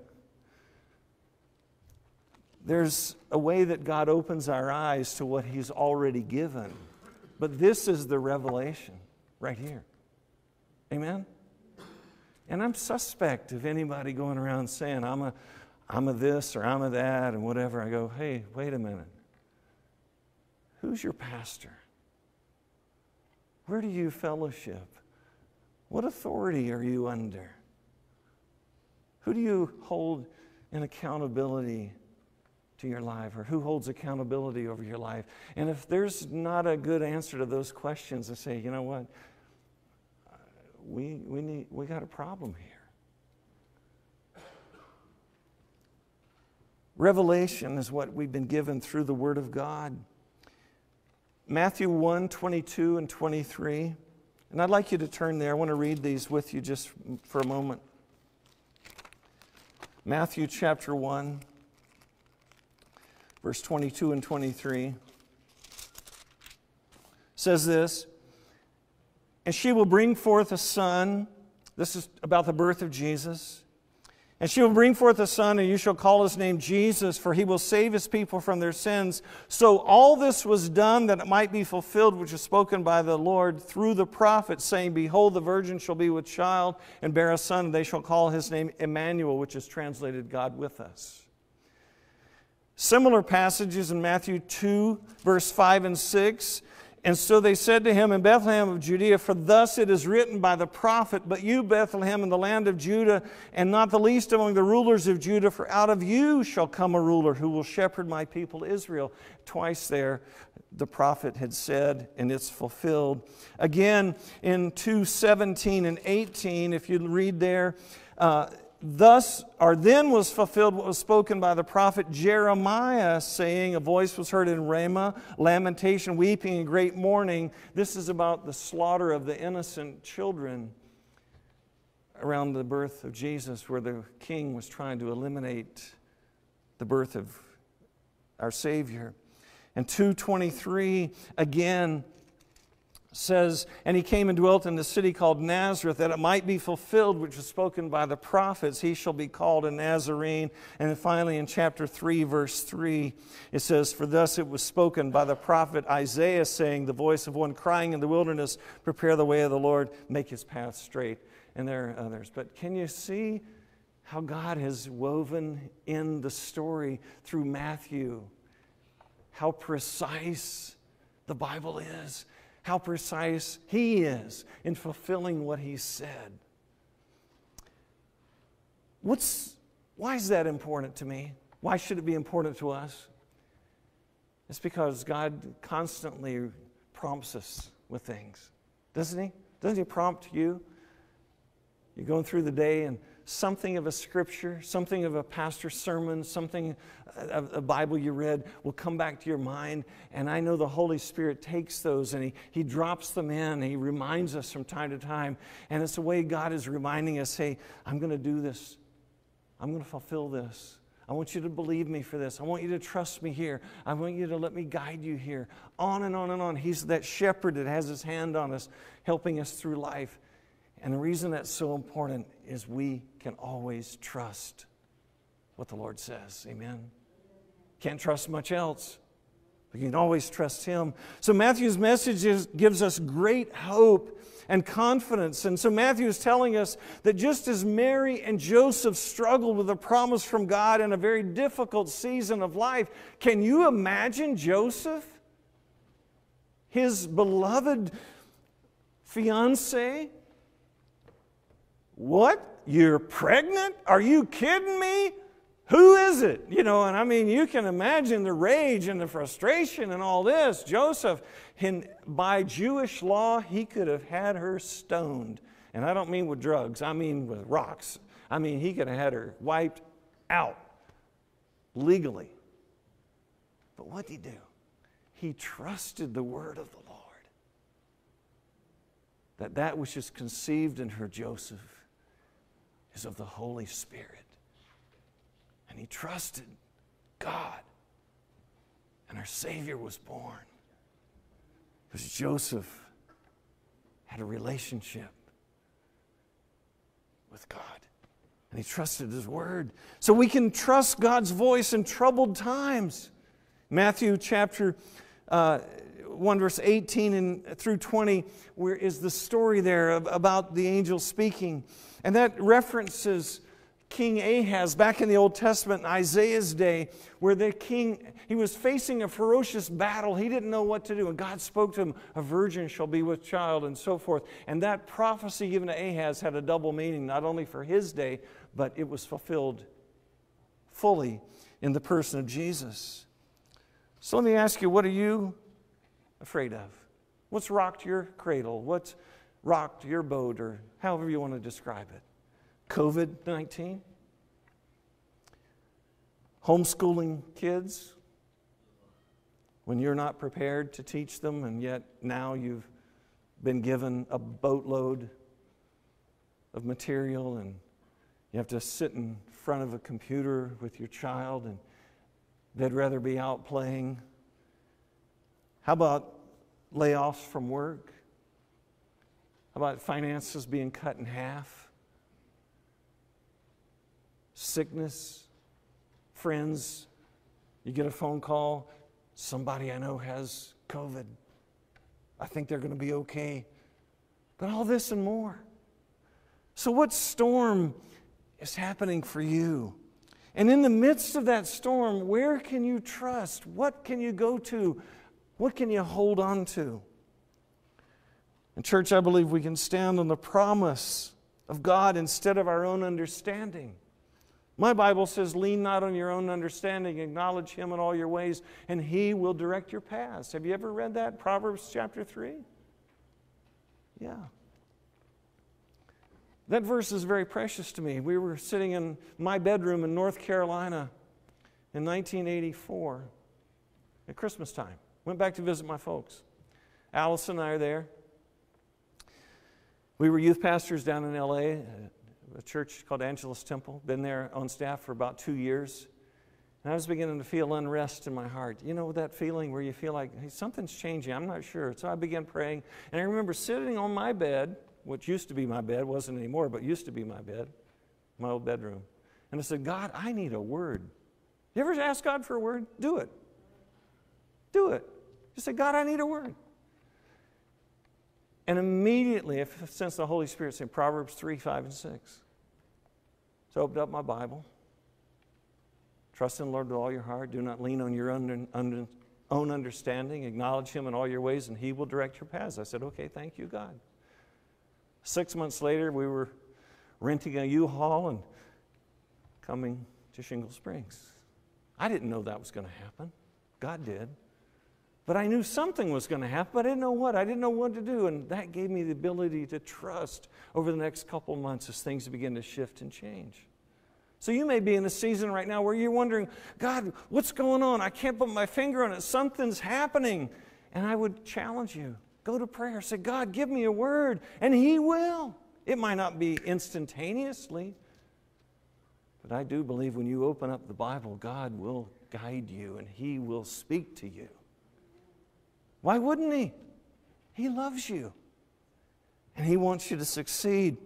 [SPEAKER 2] There's a way that God opens our eyes to what He's already given. But this is the revelation right here. Amen? And I'm suspect of anybody going around saying, I'm a, I'm a this or I'm a that and whatever. I go, hey, wait a minute. Who's your pastor? Where do you fellowship? What authority are you under? Who do you hold in accountability to your life or who holds accountability over your life? And if there's not a good answer to those questions, I say, you know what? We, we, need, we got a problem here. Revelation is what we've been given through the Word of God. Matthew 1 22 and 23. And I'd like you to turn there. I want to read these with you just for a moment. Matthew chapter 1 verse 22 and 23 says this And she will bring forth a son. This is about the birth of Jesus. And she will bring forth a son, and you shall call his name Jesus, for he will save his people from their sins. So all this was done that it might be fulfilled, which was spoken by the Lord through the prophet, saying, Behold, the virgin shall be with child and bear a son, and they shall call his name Emmanuel, which is translated God with us. Similar passages in Matthew 2, verse 5 and 6. And so they said to him in Bethlehem of Judea, For thus it is written by the prophet, But you, Bethlehem, in the land of Judah, and not the least among the rulers of Judah, for out of you shall come a ruler who will shepherd my people Israel. Twice there, the prophet had said, and it's fulfilled. Again, in 2:17 and 18, if you read there, uh, Thus, or then was fulfilled what was spoken by the prophet Jeremiah, saying, A voice was heard in Ramah, lamentation, weeping, and great mourning. This is about the slaughter of the innocent children around the birth of Jesus, where the king was trying to eliminate the birth of our Savior. And 223, again, says, And he came and dwelt in the city called Nazareth, that it might be fulfilled, which was spoken by the prophets, he shall be called a Nazarene. And then finally, in chapter 3, verse 3, it says, For thus it was spoken by the prophet Isaiah, saying, The voice of one crying in the wilderness, Prepare the way of the Lord, make his path straight. And there are others. But can you see how God has woven in the story through Matthew? How precise the Bible is how precise He is in fulfilling what He said. What's, why is that important to me? Why should it be important to us? It's because God constantly prompts us with things, doesn't He? Doesn't He prompt you? You're going through the day and something of a scripture, something of a pastor's sermon, something of a Bible you read will come back to your mind. And I know the Holy Spirit takes those and he, he drops them in. he reminds us from time to time. And it's the way God is reminding us hey, I'm going to do this, I'm going to fulfill this. I want you to believe me for this. I want you to trust me here. I want you to let me guide you here. On and on and on. He's that shepherd that has his hand on us, helping us through life. And the reason that's so important is we can always trust what the Lord says. Amen. Can't trust much else. But you can always trust Him. So Matthew's message is, gives us great hope and confidence. And so Matthew is telling us that just as Mary and Joseph struggled with a promise from God in a very difficult season of life, can you imagine Joseph? His beloved fiance what? You're pregnant? Are you kidding me? Who is it? You know, and I mean, you can imagine the rage and the frustration and all this. Joseph, in, by Jewish law, he could have had her stoned. And I don't mean with drugs, I mean with rocks. I mean, he could have had her wiped out legally. But what did he do? He trusted the word of the Lord. That that which is conceived in her, Joseph, is of the Holy Spirit. And he trusted God. And our Savior was born. Because Joseph had a relationship with God. And he trusted his word. So we can trust God's voice in troubled times. Matthew chapter uh, 1, verse 18 and through 20, where is the story there of, about the angel speaking. And that references King Ahaz back in the Old Testament Isaiah's day, where the king, he was facing a ferocious battle. He didn't know what to do. And God spoke to him, A virgin shall be with child, and so forth. And that prophecy given to Ahaz had a double meaning, not only for his day, but it was fulfilled fully in the person of Jesus. So let me ask you, what are you afraid of? What's rocked your cradle? What's rocked your boat, or however you want to describe it? COVID 19? Homeschooling kids when you're not prepared to teach them, and yet now you've been given a boatload of material and you have to sit in front of a computer with your child and they'd rather be out playing. How about layoffs from work? How about finances being cut in half? sickness, friends, you get a phone call, somebody I know has COVID. I think they're going to be okay. But all this and more. So, what storm is happening for you? And in the midst of that storm, where can you trust? What can you go to? What can you hold on to? In church, I believe we can stand on the promise of God instead of our own understanding. My Bible says, lean not on your own understanding, acknowledge him in all your ways, and he will direct your paths. Have you ever read that? Proverbs chapter 3? Yeah. That verse is very precious to me. We were sitting in my bedroom in North Carolina in 1984 at Christmas time. Went back to visit my folks. Allison and I are there. We were youth pastors down in LA a church called Angelus Temple. Been there on staff for about two years. And I was beginning to feel unrest in my heart. You know that feeling where you feel like hey, something's changing. I'm not sure. So I began praying. And I remember sitting on my bed, which used to be my bed, wasn't anymore, but used to be my bed, my old bedroom. And I said, God, I need a word. You ever ask God for a word? Do it. Do it. Just say, God, I need a word. And immediately, if since the Holy Spirit said Proverbs 3, 5, and 6. So I opened up my Bible. Trust in the Lord with all your heart. Do not lean on your own, own understanding. Acknowledge Him in all your ways, and He will direct your paths. I said, Okay, thank you, God. Six months later, we were renting a U Haul and coming to Shingle Springs. I didn't know that was going to happen. God did. But I knew something was going to happen, but I didn't know what. I didn't know what to do. And that gave me the ability to trust over the next couple months as things begin to shift and change. So you may be in a season right now where you're wondering, God, what's going on? I can't put my finger on it. Something's happening. And I would challenge you go to prayer. Say, God, give me a word. And He will. It might not be instantaneously, but I do believe when you open up the Bible, God will guide you and He will speak to you. Why wouldn't He? He loves you and He wants you to succeed.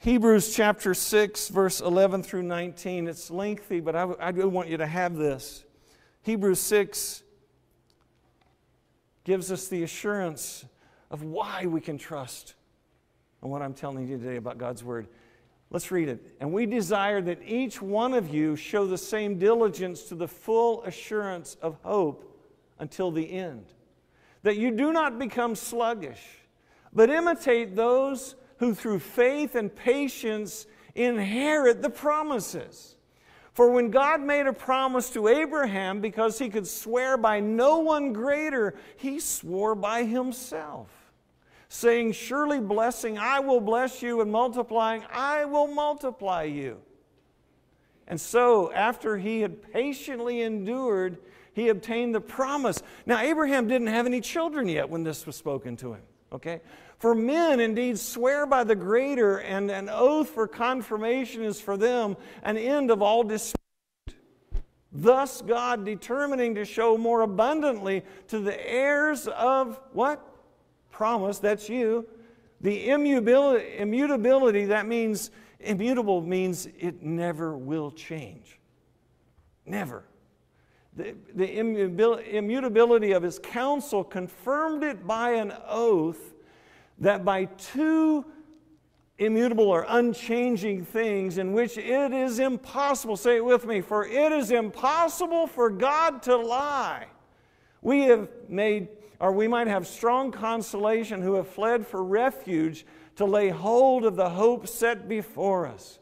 [SPEAKER 2] Hebrews chapter 6, verse 11 through 19. It's lengthy, but I, I do want you to have this. Hebrews 6 gives us the assurance of why we can trust on what I'm telling you today about God's Word. Let's read it. And we desire that each one of you show the same diligence to the full assurance of hope until the end. That you do not become sluggish, but imitate those who through faith and patience inherit the promises. For when God made a promise to Abraham because he could swear by no one greater, he swore by himself, saying, Surely blessing, I will bless you, and multiplying, I will multiply you. And so, after he had patiently endured, he obtained the promise. Now, Abraham didn't have any children yet when this was spoken to him, okay? For men indeed swear by the greater, and an oath for confirmation is for them an end of all dispute. Thus, God determining to show more abundantly to the heirs of what? Promise, that's you. The immutability, immutability, that means, immutable means it never will change. Never. The, the immutability of his counsel confirmed it by an oath that by two immutable or unchanging things in which it is impossible, say it with me, for it is impossible for God to lie. We have made, or we might have strong consolation who have fled for refuge to lay hold of the hope set before us.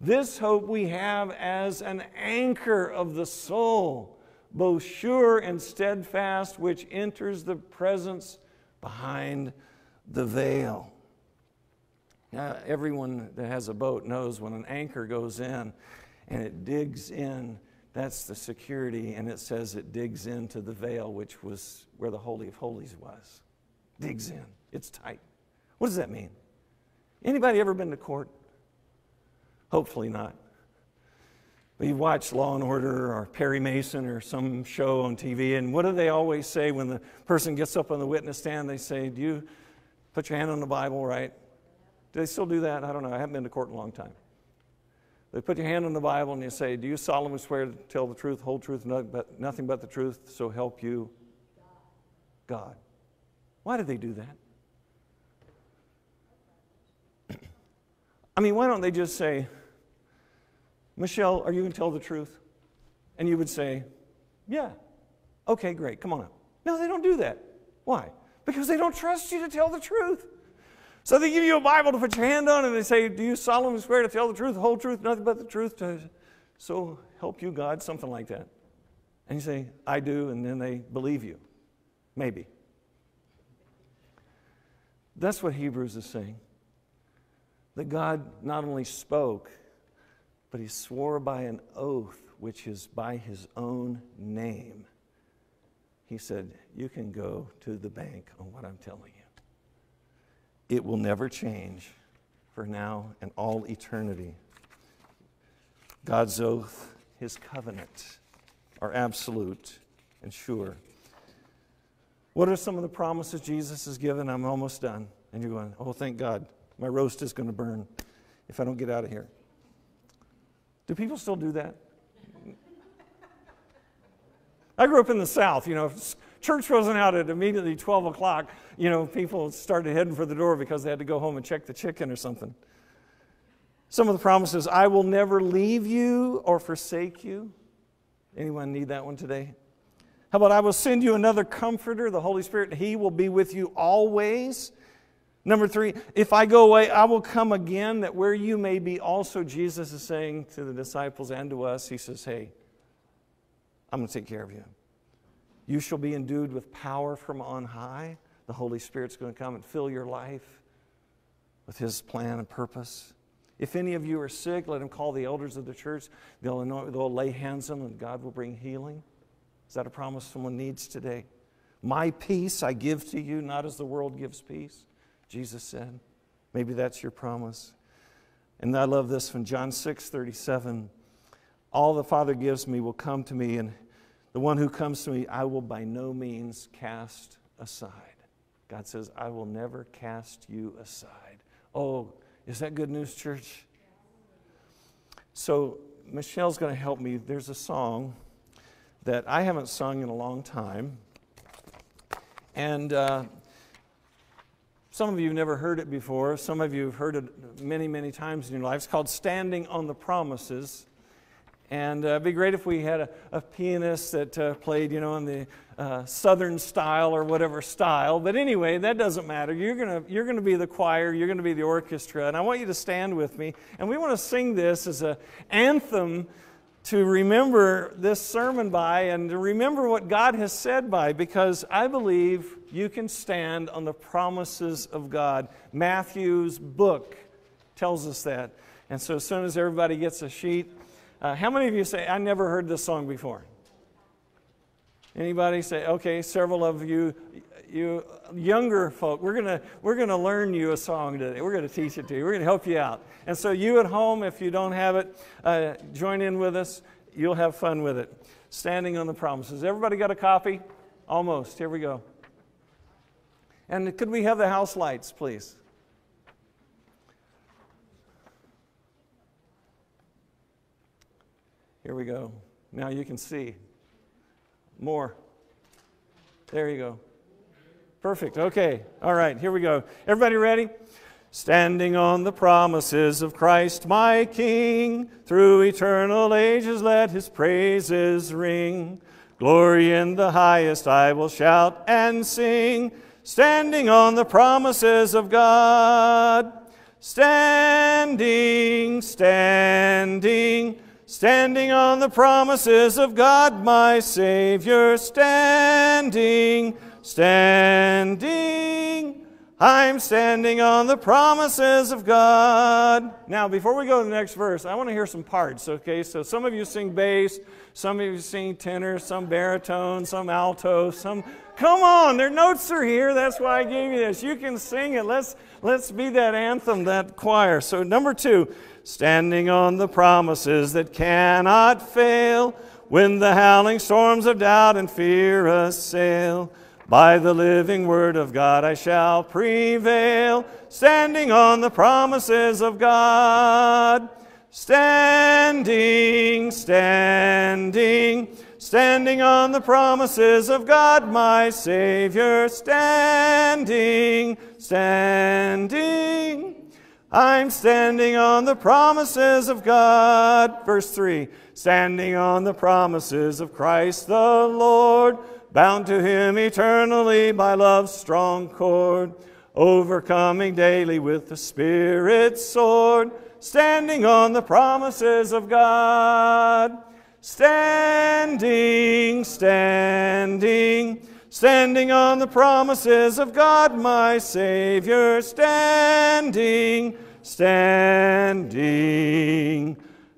[SPEAKER 2] This hope we have as an anchor of the soul, both sure and steadfast, which enters the presence behind the veil. Now, everyone that has a boat knows when an anchor goes in and it digs in, that's the security, and it says it digs into the veil, which was where the Holy of Holies was. Digs in. It's tight. What does that mean? Anybody ever been to court? Hopefully not. But you watch Law and Order or Perry Mason or some show on TV, and what do they always say when the person gets up on the witness stand? They say, Do you Put your hand on the Bible, right? Do they still do that? I don't know. I haven't been to court in a long time. They put your hand on the Bible and you say, Do you solemnly swear to tell the truth, whole truth, nothing but the truth, so help you God? Why do they do that? I mean, why don't they just say, Michelle, are you going to tell the truth? And you would say, Yeah. Okay, great. Come on up. No, they don't do that. Why? because they don't trust you to tell the truth. So they give you a Bible to put your hand on and they say, Do you solemnly swear to tell the truth, the whole truth, nothing but the truth? To, so help you God, something like that. And you say, I do, and then they believe you. Maybe. That's what Hebrews is saying. That God not only spoke, but he swore by an oath, which is by his own name he said, You can go to the bank on what I'm telling you. It will never change for now and all eternity. God's oath, his covenant, are absolute and sure. What are some of the promises Jesus has given? I'm almost done. And you're going, Oh, thank God. My roast is going to burn if I don't get out of here. Do people still do that? I grew up in the South. You know, church wasn't out at immediately 12 o'clock. You know, people started heading for the door because they had to go home and check the chicken or something. Some of the promises I will never leave you or forsake you. Anyone need that one today? How about I will send you another comforter, the Holy Spirit, He will be with you always. Number three, if I go away, I will come again, that where you may be also, Jesus is saying to the disciples and to us, He says, Hey, I'm going to take care of you. You shall be endued with power from on high. The Holy Spirit's going to come and fill your life with His plan and purpose. If any of you are sick, let him call the elders of the church. They'll, anoint, they'll lay hands on them, and God will bring healing. Is that a promise someone needs today? My peace I give to you, not as the world gives peace, Jesus said. Maybe that's your promise. And I love this from John 6 37. All the Father gives me will come to me, and the one who comes to me, I will by no means cast aside. God says, I will never cast you aside. Oh, is that good news, church? So, Michelle's going to help me. There's a song that I haven't sung in a long time. And uh, some of you have never heard it before. Some of you have heard it many, many times in your life. It's called Standing on the Promises. And uh, it'd be great if we had a, a pianist that uh, played, you know, in the uh, southern style or whatever style. But anyway, that doesn't matter. You're going you're gonna be the choir, you're going to be the orchestra. And I want you to stand with me. And we want to sing this as an anthem to remember this sermon by and to remember what God has said by because I believe you can stand on the promises of God. Matthew's book tells us that. And so as soon as everybody gets a sheet, uh, how many of you say, I never heard this song before? Anybody say, okay, several of you, you younger folk, we're going to we're gonna learn you a song today. We're going to teach it to you. We're going to help you out. And so, you at home, if you don't have it, uh, join in with us. You'll have fun with it. Standing on the promises. Everybody got a copy? Almost. Here we go. And could we have the house lights, please? Here we go. Now you can see. More. There you go. Perfect. Okay. All right. Here we go. Everybody ready? Standing on the promises of Christ my King, through eternal ages let his praises ring. Glory in the highest I will shout and sing, standing on the promises of God. Standing, standing, Standing on the promises of God, my Savior, standing, standing. I'm standing on the promises of God. Now, before we go to the next verse, I want to hear some parts, okay? So, some of you sing bass, some of you sing tenor, some baritone, some alto, some. Come on, their notes are here. That's why I gave you this. You can sing it. Let's, let's be that anthem, that choir. So, number two, standing on the promises that cannot fail when the howling storms of doubt and fear assail. By the living word of God I shall prevail, standing on the promises of God. Standing, standing, standing on the promises of God, my Savior. Standing, standing. I'm standing on the promises of God. Verse 3 Standing on the promises of Christ the Lord, bound to Him eternally by love's strong cord, overcoming daily with the Spirit's sword, standing on the promises of God. Standing, standing Standing on the promises of God, my Savior, standing, standing.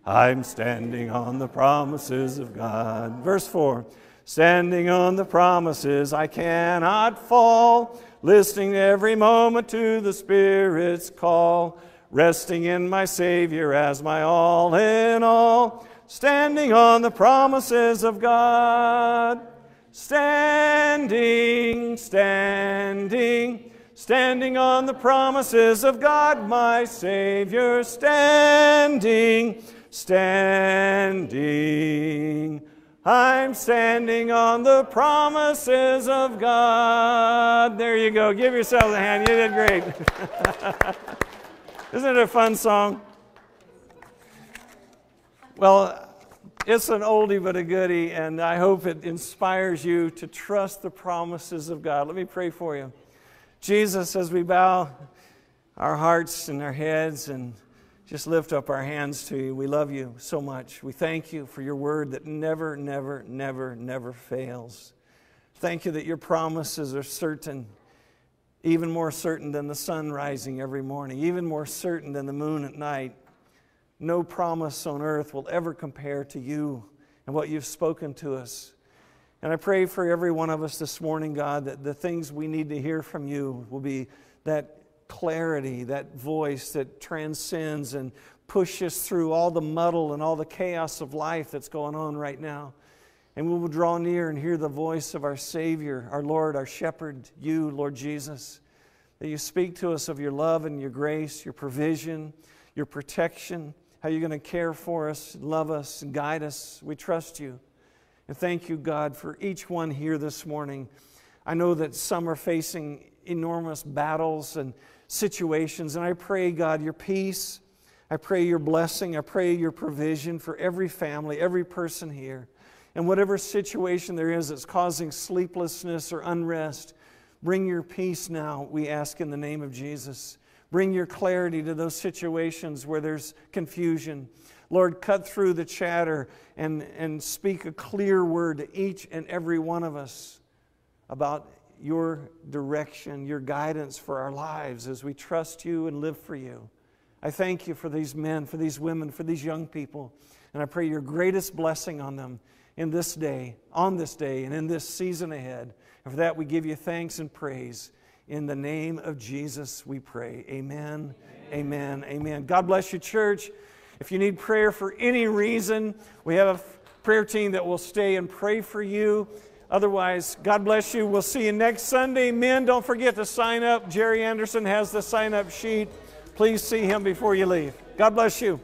[SPEAKER 2] I'm standing on the promises of God. Verse 4 Standing on the promises, I cannot fall, listening every moment to the Spirit's call, resting in my Savior as my all in all, standing on the promises of God. Standing, standing, standing on the promises of God, my Savior. Standing, standing. I'm standing on the promises of God. There you go. Give yourselves a hand. You did great. Isn't it a fun song? Well, it's an oldie but a goodie, and I hope it inspires you to trust the promises of God. Let me pray for you. Jesus, as we bow our hearts and our heads and just lift up our hands to you, we love you so much. We thank you for your word that never, never, never, never fails. Thank you that your promises are certain, even more certain than the sun rising every morning, even more certain than the moon at night. No promise on earth will ever compare to you and what you've spoken to us. And I pray for every one of us this morning, God, that the things we need to hear from you will be that clarity, that voice that transcends and pushes through all the muddle and all the chaos of life that's going on right now. And we will draw near and hear the voice of our Savior, our Lord, our Shepherd, you, Lord Jesus. That you speak to us of your love and your grace, your provision, your protection how you're going to care for us, love us, and guide us. We trust you. And thank you, God, for each one here this morning. I know that some are facing enormous battles and situations, and I pray, God, your peace. I pray your blessing. I pray your provision for every family, every person here. And whatever situation there is that's causing sleeplessness or unrest, bring your peace now, we ask in the name of Jesus. Bring your clarity to those situations where there's confusion. Lord, cut through the chatter and, and speak a clear word to each and every one of us about your direction, your guidance for our lives as we trust you and live for you. I thank you for these men, for these women, for these young people. And I pray your greatest blessing on them in this day, on this day, and in this season ahead. And for that, we give you thanks and praise. In the name of Jesus, we pray. Amen. Amen. Amen. Amen. God bless you, church. If you need prayer for any reason, we have a prayer team that will stay and pray for you. Otherwise, God bless you. We'll see you next Sunday. Men, don't forget to sign up. Jerry Anderson has the sign up sheet. Please see him before you leave. God bless you.